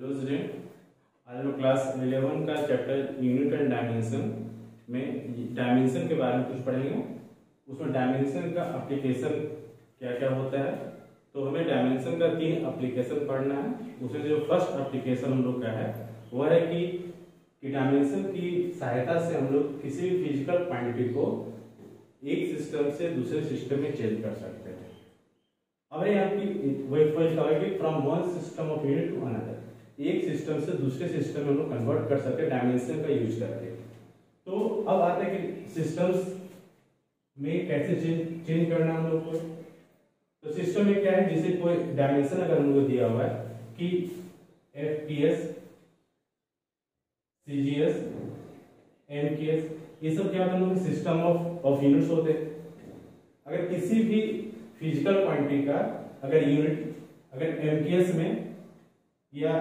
Hello student आज हम class 11 का चैप्टर यूनिट एंड डायमेंशन में डायमेंशन के बारे में कुछ पढ़ेंगे। उसमें डायमेंशन का एप्लीकेशन क्या क्या होता है? तो हमें डायमेंशन का तीन एप्लीकेशन पढ़ना है। उसमें जो फ़र्स्ट एप्लीकेशन हम लोग का है वह है कि कि डायमेंशन की सहायता से हम लोग किसी भी फ़िज़िकल क्वांटिटी को एक सिस्टम से दूसरे सिस्टम में चेंज कर सकते हैं। अब यहाँ की वही first from one system of unit to another system से दूसरे सिस्टम में कन्वर्ट कर सकते डायमेंशन का यूज़ करके। तो अब आता है कि सिस्टम्स में कैसे चेंज चेंज करना हम लोग को। तो सिस्टम में क्या है, जैसे कोई डायमेंशन अगर हम लोग दिया हुआ है, कि F P S C G S M K S ये सब क्या होता है? सिस्टम ऑफ़ ऑफ़ यूनिट्स होते हैं। अगर किसी भी फ़िज़िकल क्वांटिटी का अगर यूनिट अगर एमकेएस में या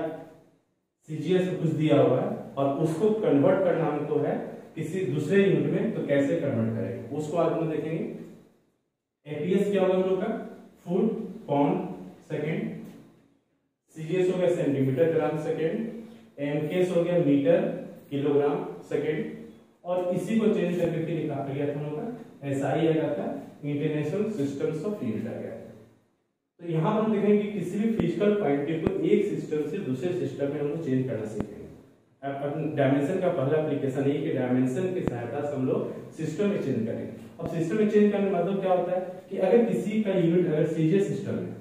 सीजीएस कुछ दिया हुआ है और उसको कन्वर्ट करना हमको है किसी दूसरे यूनिट में तो कैसे कन्वर्ट करेंगे? उसको आज हम देखेंगे। एपीएस क्या होगा हम लोग का? फुट पाउंड सेकेंड सीजीएस हो गया सेंटीमीटर ग्राम सेकेंड एमकेएस हो गया मीटर किलोग्राम सेकेंड और इसी को चेंज करके फिर निकाल गया था हम लोग का ऐसा ही आ जाता है इंटरनेशनल सिस्टम्स ऑफ़ यूनिट आ गया। तो यहाँ पर हम देखेंगे कि किसी भी फ़िज़िकल क्वांटिटी को एक सिस्टम से दूसरे सिस्टम में हम लोग चेंज करना सीखेंगे। डायमेंशन का पहला एप्लीकेशन है कि डायमेंशन की सहायता से हम लोग सिस्टम में चेंज करेंगे। अब सिस्टम में चेंज करने का मतलब क्या होता है कि अगर किसी का यूनिट अगर सीजे सिस्टम में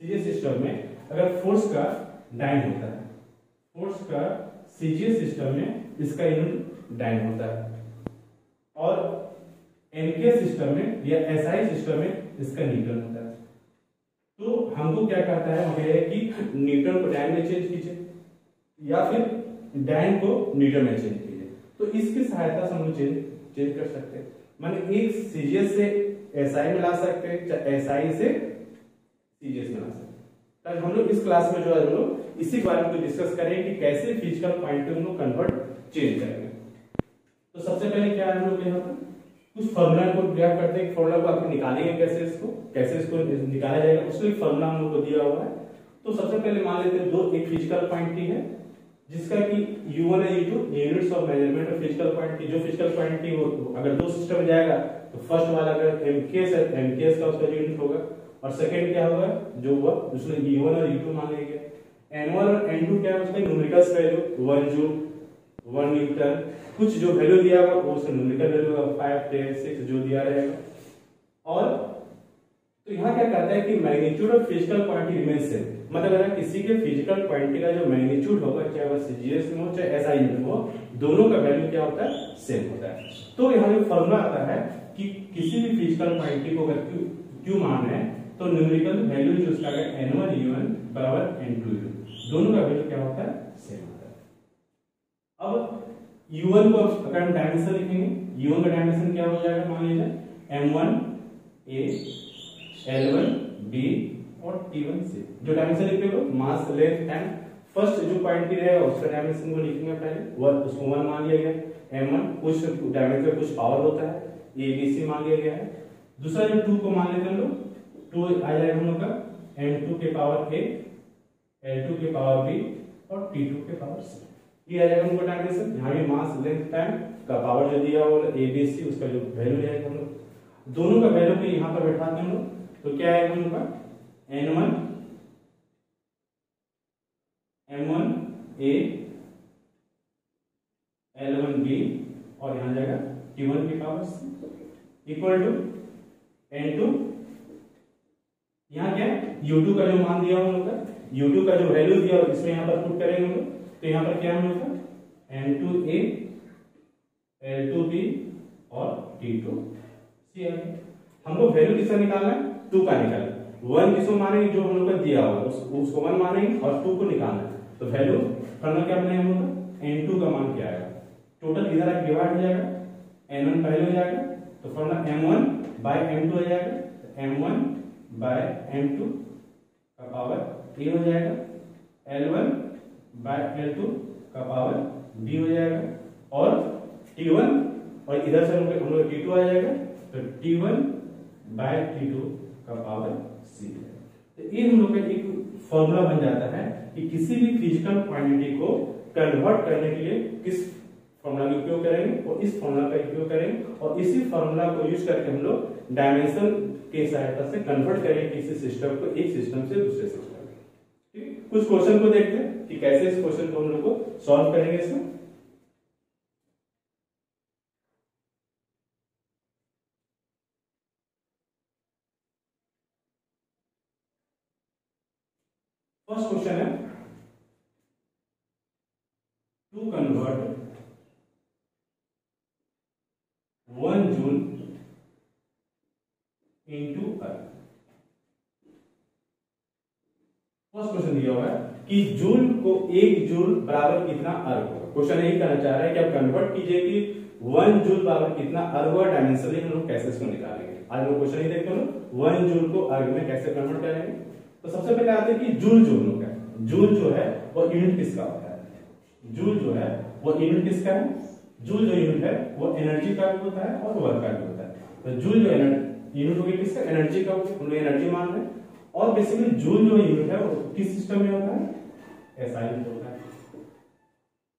सीजे सिस्टम में अगर फोर्स का डाइन होता है फोर्स का सीजे सिस्टम में इसका यूनिट डाइन होता है। और एनके सिस्टम में या एसआई सिस्टम में इसका न्यूटन होता है। तो हमको क्या कहता है वह कि न्यूटन को डायन में चेंज कीजिए, या फिर डायन को न्यूटन में चेंज कीजिए। तो इसकी सहायता से हम लोग चेंज चेंज कर सकते हैं। माने एक सीजीएस से एसआई में ला सकते हैं एसआई से सीजीएस में ला सकते हैं। हम लोग इस क्लास में जो है हम लोग इसी बारे में डिस्कस करें कि कैसे फ़िज़िकल क्वांटिटी हम लोग कन्वर्ट चेंज करेंगे। तो सबसे पहले क्या है हम लोग यहाँ पर? कुछ फॉर्मूला को प्रयोग करते हैं फॉर्मूला को आपको निकालेंगे कैसे इसको? कैसे इसको निकाला जाएगा? उसमें फॉर्मूला हम लोग को दिया हुआ है। तो सबसे पहले मान लेते हैं दो, एक फ़िज़िकल क्वांटिटी है, जिसका कि u1 है u2 units of measurement of physical quantity जो फ़िज़िकल क्वांटिटी हो अगर दो सिस्टम में जाएगा तो फ़र्स्ट वाला अगर mks है mks का उसका यूनिट होगा। और सेकंड क्या होगा? जो हुआ, उसमें u1 और u2 मान लिया गया n1 और n2 क्या है उसका? न्यूमेरिकल्स वैल्यू 1 जूल 1 न्यूटन कुछ जो वैल्यू दिया होगा वो उसका न्यूमेरिकल वैल्यू होगा 5 10 6 जो दिया रहेगा। और तो यहाँ क्या कहता है कि magnitude of physical quantity remain same मतलब अगर किसी के फ़िज़िकल क्वांटिटी का जो मैग्नीट्यूड होगा, चाहे वह सीजीएस में हो, चाहे एसआई में हो, दोनों का वैल्यू क्या होता है? सेम होता है। तो यहाँ जो फॉर्मूला आता है कि किसी भी फ़िज़िकल क्वांटिटी को अगर क्यू क्यू मान है तो न्यूमेरिकल वैल्यू जो उसका है n1 u1 बराबर n2 u दोनों का वैल्यू क्या होता है? U1 को अगर हम डायमेंशन लिखेंगे u1 का डायमेंशन क्या हो जाएगा मान लीजिए m1 a L1 B और T1 C जो डायमेंशन लिखे हो मास लेंथ एंड फ़र्स्ट जो पॉइंट रहेगा उसका डायमेंशन को लिखेंगे पहले। वन उसको वन मान लिया गया। M1 कुछ डायमेंशन कुछ पावर होता है। ए बी सी मान लिया गया है। दूसरा जो टू को मान लेते हैं लोग टू आ जाएगा हम लोग का m2 के पावर ए एल टू के पावर बी और टी टू के पावर c ये आ जाएगा उनका डायमेंशन यहाँ भी मास लेंथ टाइम का पावर जो दिया हुआ ए बी सी उसका जो वैल्यू जाएगा हम लोग, दोनों का वैल्यू को यहाँ पर बैठाते हैं हम लोग। तो क्या है उनका N one M one A L one B और यहाँ जाएगा टी वन की power equal to N two यहाँ क्या है? यू टू का जो मान दिया हम लोग का यू टू का जो वैल्यू दिया इसमें यहाँ पर पुट करेंगे हम लोग। तो यहाँ पर क्या है? का N two A L two B और टी टू सी आ हमको वैल्यू किसका निकालना है? टू का निकालना वन किसको मानेंगे? जो हम लोग का दिया हुआ उस, उसको वन मानेंगे और टू को निकालना है। तो वैल्यू फॉर्मूला क्या बनेगा का? एन टू का मान क्या आएगा टोटल इधर आके डिवाइड हो जाएगा। एन वन पहले हो जाएगा। तो formula M one by M two हो जाएगा। M one by M two का पावर ए हो जाएगा। L one by L two का पावर बी हो जाएगा और टी वन और इधर से हम लोग टी टू आ जाएगा तो T one by T two का पावर सी तो ये हम लोग का एक फॉर्मूला बन जाता है कि किसी भी फ़िज़िकल क्वांटिटी को कन्वर्ट करने के लिए किस फॉर्मूला का उपयोग करेंगे और इस फॉर्मूला का उपयोग करेंगे और इसी फॉर्मूला को यूज़ करके हम लोग डायमेंशन के सहायता से कन्वर्ट करेंगे किसी सिस्टम को एक सिस्टम से दूसरे सिस्टम कुछ क्वेश्चन को देखते हैं कि कैसे इस क्वेश्चन को हम लोग को सॉल्व करेंगे इसमें। फ़र्स्ट क्वेश्चन है to convert one joule into erg first question दिया हुआ है कि जूल को एक जूल बराबर कितना अर्ग होगा। क्वेश्चन यही कहना चाह रहा है कि आप कन्वर्ट कीजिए कि वन जूल बराबर कितना अर्ग होगा डायमेंशनली हम लोग कैसे इसको निकालेंगे? आज लोग क्वेश्चन ही देखते हो वन जूल को अर्ग में कैसे कन्वर्ट करेंगे? तो सबसे पहले आते हैं कि जूल जो लोग है। जूल जो है, वो यूनिट किसका होता है? जूल जो है, वो यूनिट किसका है? जूल जो यूनिट है, वो एनर्जी का भी होता है और वर्क का भी होता है। तो जूल जो यूनिट हो गया किसका? एनर्जी का हम एनर्जी मान रहे हैं। और बेसिकली जूल जो यूनिट है वो किस सिस्टम में होता है? एसआई में होता है।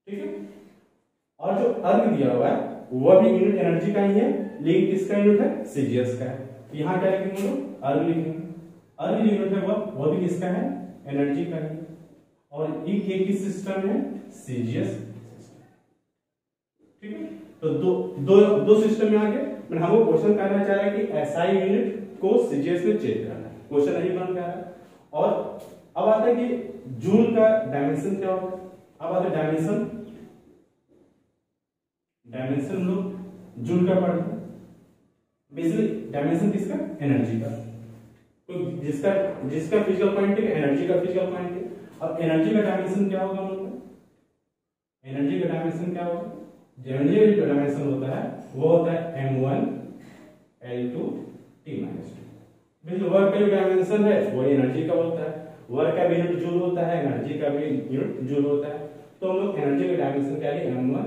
ठीक है? और जो अर्ग दिया हुआ है, वह भी यूनिट एनर्जी का ही है, लेकिन किसका यूनिट है? सीजीएस का है। यहाँ क्या लिखेंगे लोग? अर्ग लिखेंगे। अर्ग यूनिट है, वह वह भी किसका है? एनर्जी का है। और एक एक किस सिस्टम है सीजीएस ठीक है? तो दो दो दो सिस्टम में आ गए मैंने हमको क्वेश्चन करना चाह रहा है कि एसआई यूनिट को सीजीएस में चेंज करना है। क्वेश्चन नहीं बन रहा है और अब आता है कि जूल का डायमेंशन क्या होगा? अब आता है डायमेंशन डायमेंशन लोग जूल का पढ़ते हैं बेसिकली डायमेंशन किसका? एनर्जी का। तो जिसका जिसका फ़िज़िकल पॉइंट है एनर्जी का फ़िज़िकल पॉइंट है। अब एनर्जी का डायमेंशन क्या होगा हम लोग का? एनर्जी का डायमेंशन क्या होगा? एनर्जी का डायमेंशन होता है, वो होता है M one L two T minus two work का जो डायमेंशन है, वो एनर्जी का होता है। वर्क का भी यूनिट जूल होता है एनर्जी का भी यूनिट जूल होता है। तो हम लोग एनर्जी का डायमेंशन क्या एम वन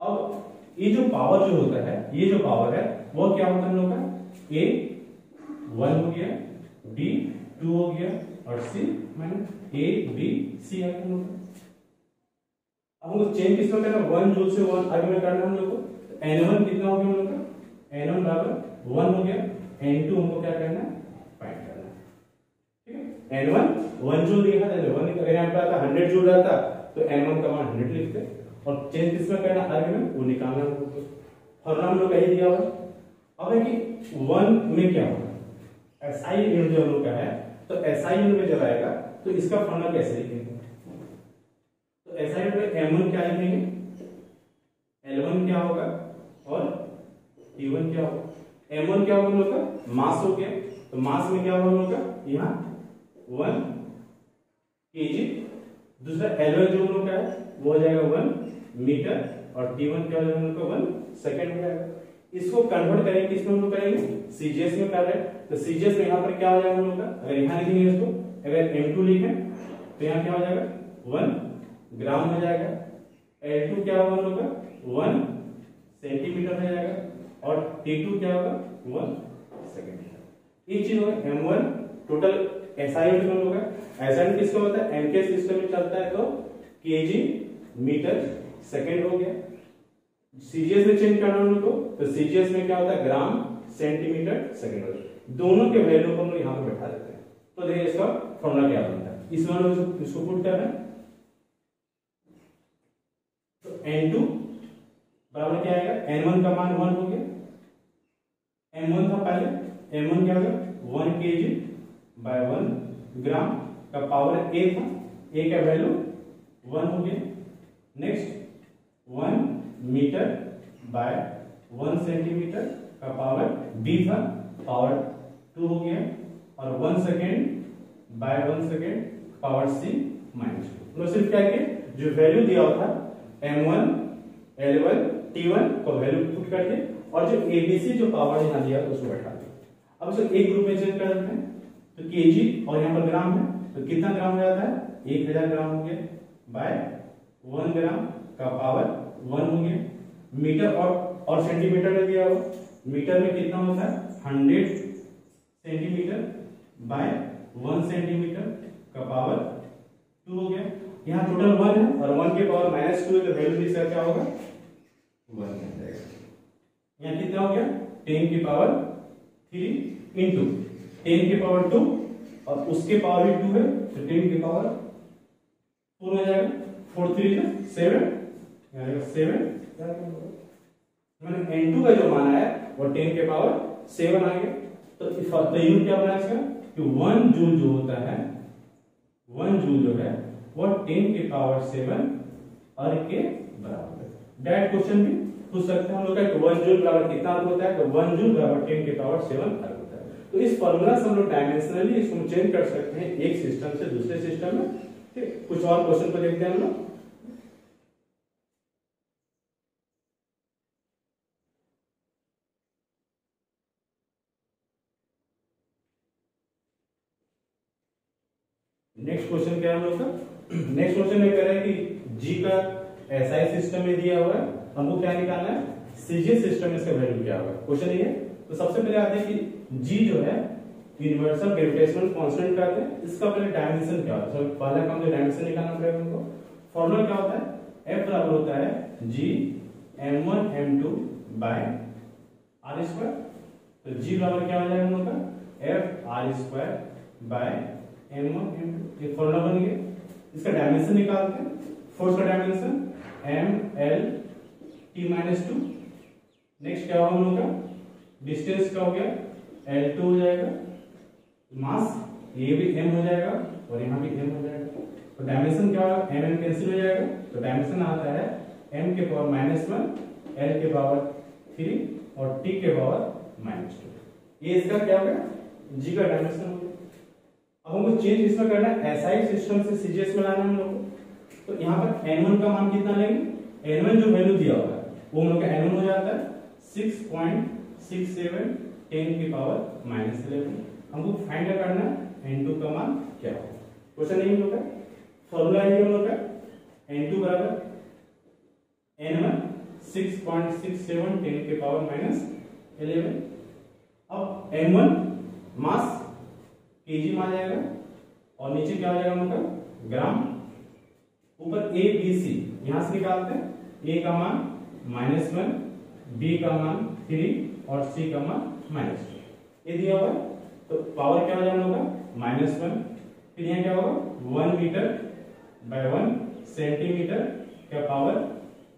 अब ये जो पावर जो होता है, ये जो पावर है, वो क्या होता है हम लोग का? ए वन हो गया डी टू हो गया, और सी माइनस ए बी सी है हम लोग अब हमको चेंज किसमें करना वन जूल से वन आगे में करना हम लोग को। एन वन कितना हो गया हम लोग का? एन बराबर वन हो गया एन टू हमको क्या करना है? फाइंड करना ठीक है? एन वन वन जूल लिखा था वन यहाँ पे आता हंड्रेड जूल रहता तो एन वन का मान हंड्रेड लिखते और चेंज किसमें करना आगे में वो निकालना हमको। फॉर्मूला हम लोग यही दिया हुआ अब है कि वन में क्या होगा एसआई यूनिट जो हम लोग का है तो एसआई यूनिट में जब आएगा तो इसका फॉर्मूला कैसे लिखेंगे? तो एसआई यूनिट में एम वन क्या लिखेंगे? एल वन क्या होगा? और टी वन क्या होगा? एम वन क्या होगा का? मास हो गया। तो मास में क्या होगा का? यहाँ वन के जी दूसरा एल वन जो हम का है, वो हो जाएगा वन मीटर और टी वन क्या हो जाएगा का? वन सेकेंड हो जाएगा। इसको कन्वर्ट करेंगे, किसमें लोग करेंगे? सीजीएस में कर रहे हैं। तो सीजीएस में यहाँ पर क्या हो जाएगा हम लोग का? अगर यहाँ लिखेंगे इसको, अगर एम टू लिखे तो यहाँ क्या हो जाएगा? वन ग्राम हो जाएगा। एल टू क्या होगा हम लोग का? वन सेंटीमीटर हो जाएगा। और टी टू क्या होगा? वन सेकेंड एक चीज़ होगा M one total SI unit का एसआई किसका होता है? एम के सिस्टम में चलता है तो केजी मीटर सेकेंड हो गया। सीजीएस में चेंज करना उनको तो सीजीएस में क्या होता है? ग्राम सेंटीमीटर सेकेंड होता है दोनों के वैल्यू को हम लोग यहाँ बैठा देते हैं। तो देखिए इसका फॉर्मूला क्या बनता है। इस लोग इसको पुट कर रहे हैं। तो एन टू बराबर क्या आएगा? एन वन का मान वन हो गया। एम वन था पहले एम वन क्या होगा वन के जी बाय वन ग्राम का पावर ए था। ए का वैल्यू वन हो गया। Next one metre by one centimetre का पावर बी था। पावर टू हो गया। और one second by one second power C minus two सिर्फ़ क्या किए जो वैल्यू दिया हुआ था M one L one T one को वैल्यू पुट कर दिए और जो एबीसी जो पावर यहाँ दिया उसको बैठा दिया। अब इसे एक ग्रुप में चेंज कर देते हैं। तो केजी और यहाँ पर ग्राम है तो कितना ग्राम हो जाता है? एक हज़ार ग्राम हो गया बाय वन ग्राम का पावर वन हो गया मीटर और और सेंटीमीटर में दिया हुआ। मीटर में कितना होता है? Hundred centimetre by one centimetre का पावर टू हो गया। यहाँ टोटल वन है और वन के पावर माइनस टू है तो वैल्यू इसका क्या होगा? वन जाएगा यहाँ कितना हो गया? टेन की पावर थ्री इंटू टेन की पावर टू और उसके पावर भी टू है तो टेन की पावर फोर हो जाएगा। Four three seven. सेवन। मैंने एन टू का जो माना है, वो टेन के पावर सेवन आ गया। तो यूनिट क्या बना इसका? कि वन जूल जो होता है, वन जूल जो है, वो टेन के पावर सेवन अर्ग के बराबर है। डायरेक्ट क्वेश्चन भी पूछ सकते हैं हम लोग का वन जूल बराबर कितना होता है? तो वन जूल बराबर टेन के पावर सेवन अर्ग होता है। तो इस फॉर्मूला से हम लोग डायमेंशनली इसको चेंज कर सकते हैं एक सिस्टम से दूसरे सिस्टम में। कुछ और क्वेश्चन को देखते हैं हम लोग। नेक्स्ट क्वेश्चन क्या है हम लोग का? नेक्स्ट क्वेश्चन में कह रहे हैं कि जी का एसआई सिस्टम में दिया हुआ है। हमको क्या निकालना है? सीजी सिस्टम में इसका वैल्यू क्या होगा? क्वेश्चन ये तो सबसे पहले आते हैं कि जी जो है यूनिवर्सल ग्रेविटेशनल कांस्टेंट कहते हैं? इसका पहले डायमेंशन क्या होता है? पहला काम तो डायमेंशन निकालना पड़ेगा हमको। फॉर्मूला क्या होता है? एफ़ बराबर होता है one M two by R square तो जी बराबर क्या हो जाएगा हम का F R square by M one M two ये फॉर्मूला बन गया। इसका डायमेंशन निकालते हैं। फोर्स का dimension M L T minus two next क्या होगा हम लोग का? डिस्टेंस क्या हो गया? एल टू हो जाएगा। मास ये भी एम हो जाएगा और यहाँ भी एम हो जाएगा। तो डायमेंशन क्या होगा? एम एम कैंसिल हो जाएगा। तो डायमेंशन आता है एम के पावर माइनस वन एल के पावर थ्री और टी के पावर माइनस टू ये इसका क्या हो गया? जी का डायमेंशन हो गया। अब हमको चेंज इसमें करना है। एसआई सिस्टम से सीजीएस में लाना है हम लोग को। तो यहाँ पर एन का मान कितना लेंगे? एन जो वैल्यू दिया हुआ वो हम लोग का एन हो जाता है? Six point six seven ten की पावर माइनस इलेवन हमको फाइंड करना है एन टू का मान क्या होगा? क्वेश्चन यही होगा फॉर्मूला यही हम लोग का एन टू बराबर N one six point six seven ten के पावर माइनस इलेवन अब एम वन मास केजी में आ जाएगा और नीचे क्या हो जाएगा उनका ग्राम ऊपर ए बी सी यहाँ से निकालते हैं ए का मान माइनस वन बी का मान थ्री और सी का मान माइनस टू ये दिया हुआ है तो पावर क्या हो उनका माइनस वन फिर यहाँ क्या होगा? One metre by one centimetre का पावर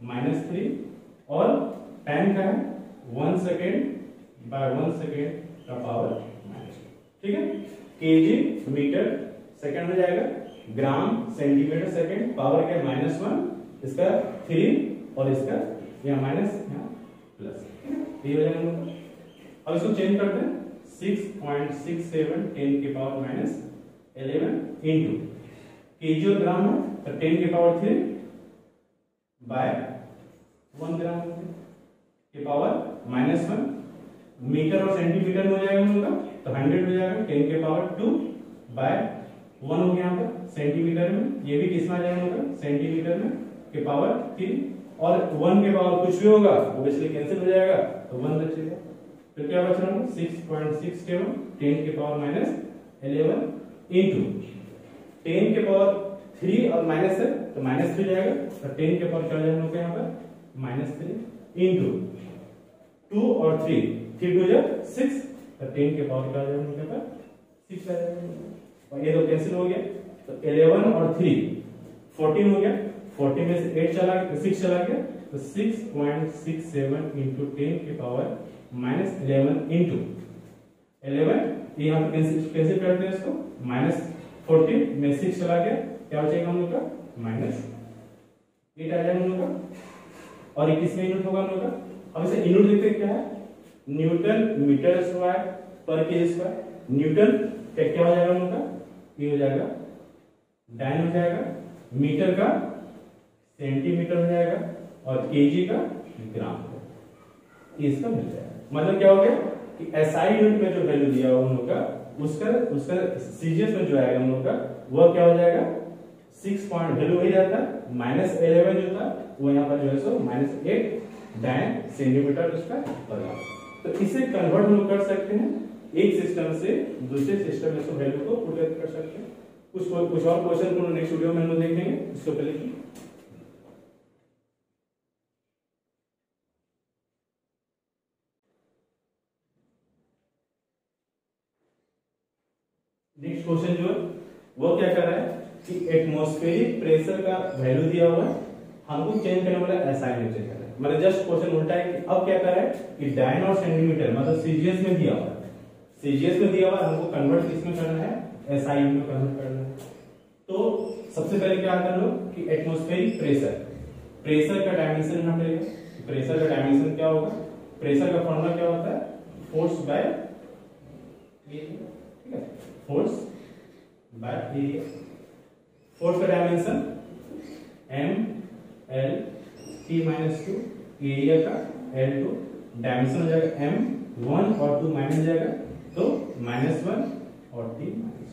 माइनस थ्री और टाइम का है? One second by one second का पावर माइनस टू ठीक है? केजी मीटर सेकेंड में जाएगा ग्राम सेंटीमीटर सेकेंड पावर क्या माइनस वन इसका थ्री और इसका यहाँ माइनस यहाँ प्लस। ये हो जाएगा अब इसको चेंज करते हैं। Six point six seven ten की power minus eleven into kg और ग्राम है तो टेन के power three by one gram की पावर माइनस वन मीटर और सेंटीमीटर में हो जाएगा उनका तो हंड्रेड हो जाएगा। टेन के पावर टू बाय वन हो गया यहाँ पर। सेंटीमीटर में, ये भी किसमें आ जाएगा सेंटीमीटर में के पावर थ्री और वन के पावर कुछ भी होगा, वो इसलिए कैंसिल हो जाएगा तो वन बचेगा तो क्या बच रहा है? Six point six seven ten के power minus eleven into ten के पावर थ्री और माइनस है तो माइनस थ्री जाएगा तो टेन के पावर क्या जाएगा यहाँ पर? माइनस थ्री इंटू टू और थ्री थ्री टू जो सिक्स तो टेन के पावर क्या जाएगा यहाँ पर? सिक्स और ये तो कैंसिल हो गया तो इलेवन और थ्री फोर्टीन हो गया। फोर्टीन में से एट चला गया सिक्स चला गया तो six point six seven into ten के power minus eleven into eleven यहाँ कैंसिल कैंसिल करते हैं इसको? माइनस फोर्टीन में सिक्स चला गया, क्या बचेगा हम लोग का? माइनस एट आ जाएगा हम लोग का। और ये किसमें यूनिट होगा हम लोग का? अब इसे यूनिट देखते क्या है? न्यूटन मीटर स्क्वायर पर के स्क्वायर न्यूटन क्या हो जाएगा हम लोग का? ये हो जाएगा डाइन हो जाएगा मीटर का सेंटीमीटर हो जाएगा और केजी का ग्राम हो। इसका मिल जाएगा। मतलब क्या हो गया कि एसआई यूनिट में जो वैल्यू दिया हुआ हम लोग का, उसका उसका सीजीएस में जो आएगा हम लोग का, वह क्या हो जाएगा? सिक्स पॉइंट वैल्यू वही जाता है माइनस इलेवन जो था, वो यहाँ पर जो है सो माइनस एट डाइन सेंटीमीटर उसका बदला तो इसे कन्वर्ट हम कर सकते हैं। एक सिस्टम से दूसरे सिस्टम में वैल्यू को पुट कर सकते हैं। कुछ कुछ और क्वेश्चन को नेक्स्ट वीडियो में हम लोग देखेंगे। इसको पहले की। नेक्स्ट क्वेश्चन जो है, वो क्या कर रहा है कि एटमॉस्फेरिक प्रेशर का वैल्यू दिया हुआ है, हमको चेंज करने वाला एसआई चेंज करना है। मतलब जस्ट क्वेश्चन उल्टा है कि अब क्या कर रहा है कि डायन और सेंटीमीटर मतलब सीजीएस में दिया हुआ है। सीजीएस में दिया हुआ है, हमको कन्वर्ट किसमें करना है? एसआई में कन्वर्ट करना है। तो सबसे पहले क्या कर लो कि एटमॉस्फेरिक प्रेशर प्रेशर का डायमेंशन हम लेंगे प्रेशर का डायमेंशन क्या होगा? प्रेशर का फॉर्मूला क्या होता है? फोर्स बाय ठीक है? बाय एरिया फोर्स का dimension M L T minus two area का एल टू डायमेंशन हो जाएगा एम वन और टू माइनस जाएगा तो माइनस वन और टी माइनस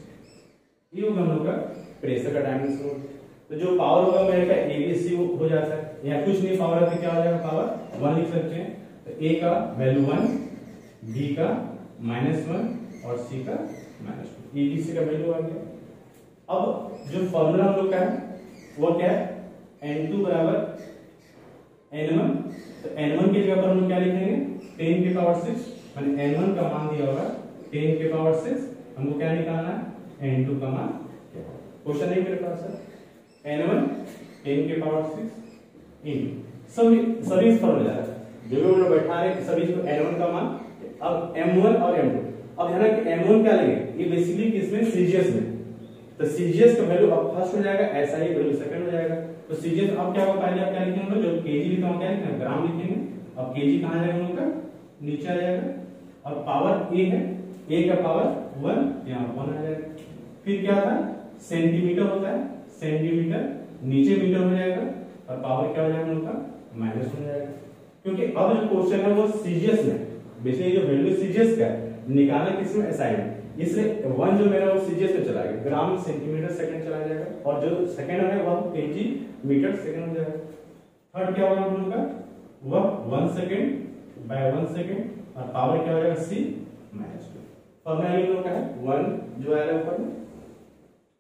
ये होगा हम लोग का प्रेशर का डायमेंशन तो जो पावर होगा मेरे का एबीसी हो जाता है. यहाँ कुछ नहीं पावर है तो क्या हो जाएगा पावर वन लिख सकते हैं. तो ए का वैल्यू वन बी का माइनस वन और सी का माइनस एबीसी का वैल्यू आ गया अब जो फॉर्मूला हम लोग का है, वो क्या है? एन टू बराबर एन वन तो एन वन की जगह पर हम लोग क्या लिखेंगे? टेन के पावर सिक्स मैंने एन वन का मान दिया होगा। टेन के पावर सिक्स हमको क्या निकालना है? एन टू का मान क्वेश्चन नहीं मेरे पास है एन वन टेन के पावर सिक्स इन सभी सभी इस फॉर्मूला जो भी हम लोग बैठा रहे सभी एन वन का मान। अब एम वन और एम टू अब ध्यान एम वन क्या लेंगे? ये बेसिकली किसमें सीजीएस में। तो सीजीएस का वैल्यू अब फ़र्स्ट हो जाएगा ऐसा ही वैल्यू सेकंड हो जाएगा। तो सीजीएस अब क्या होगा? पहले आप क्या लिखेंगे जो केजी लिखा हूँ क्या लिखेंगे? ग्राम लिखेंगे। अब केजी कहाँ जाएगा उनका? नीचे आ जाएगा। और पावर ए है। ए का पावर वन यहाँ वन आ जाएगा। फिर क्या था सेंटीमीटर होता है। सेंटीमीटर नीचे मीटर हो जाएगा। और पावर क्या हो जाएगा उनका? माइनस हो जाएगा। क्योंकि अब जो क्वेश्चन है वो सीजीएस में। बेसिकली जो वैल्यू सीजीएस का है निकालना किसमें एसआई इसलिए वन जो मेरा वो सीजीएस में चला गया, ग्राम सेंटीमीटर सेकंड चला जाएगा और जो सेकंड है वह केजी मीटर सेकंड हो जाएगा। थर्ड क्या होगा हम लोग का? वह one second by one second और पावर क्या हो जाएगा? सी माइनस टू फॉर्मूला ये लोग का? है वन जो आया ऊपर में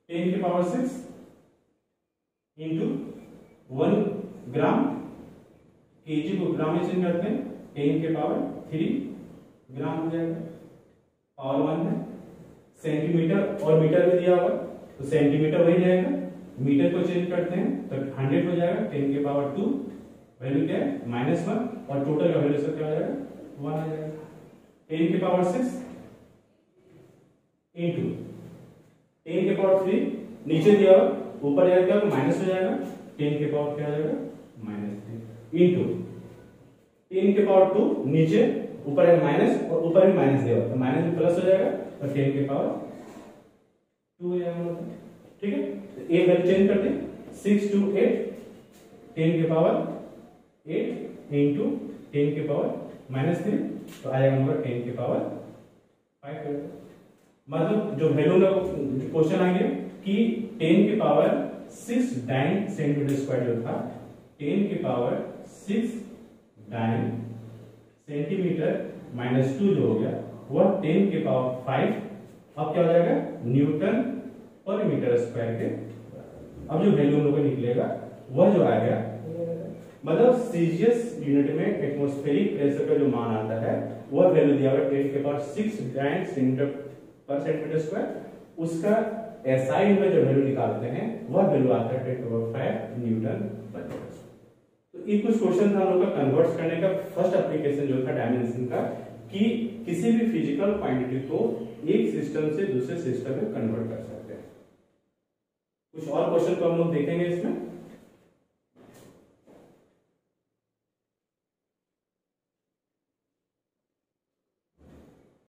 टेन की power six into one gram kg को ग्राम में चेंज करते हैं टेन के पावर थ्री ग्राम हो जाएगा। पावर वन है सेंटीमीटर और मीटर में दिया हुआ तो सेंटीमीटर वही जाएगा मीटर को चेंज करते हैं तो हंड्रेड हो जाएगा टेन के पावर टू वैल्यू क्या है? माइनस वन और टोटल का वैल्यू क्या हो जाएगा? वन आ जाएगा। टेन के पावर सिक्स इंटू टेन के पावर थ्री नीचे दिया हुआ। ऊपर जाएगा माइनस हो जाएगा। टेन के पावर क्या हो जाएगा? माइनस थ्री इंटू टेन के पावर टू नीचे ऊपर है माइनस और ऊपर भी माइनस दिया तो माइनस में प्लस हो जाएगा और टेन के पावर टू हो जाएगा ठीक है? तो ए वैल्यू चेंज कर दे सिक्स टू एट टेन के पावर एट इंटू टेन के पावर माइनस थ्री तो आएगा नंबर टेन के पावर फाइव मतलब जो वैल्यू का क्वेश्चन आ गया कि टेन के power six dyne centimetre square जो था टेन के power six dyne centimetre minus two जो हो गया, वह टेन के पावर फाइव, अब क्या हो जाएगा? न्यूटन पर मीटर स्क्वायर के अब जो वैल्यू हम लोग निकलेगा, वह जो आएगा मतलब सीजीएस यूनिट में एटमॉस्फेरिक प्रेशर का जो मान आता है, वह वैल्यू दिया हुआ टेन के power six centimetre per centimetre square उसका एसआई में जो वैल्यू निकालते हैं, वह वैल्यू आता है टेन के पावर फाइव न्यूटन पर। ये कुछ क्वेश्चन था लोग का कन्वर्ट करने का फ़र्स्ट एप्लीकेशन जो था डायमेंशन का, कि किसी भी फ़िज़िकल क्वांटिटी को एक सिस्टम से दूसरे सिस्टम में कन्वर्ट कर सकते हैं। कुछ और क्वेश्चन को हम लोग देखेंगे इसमें।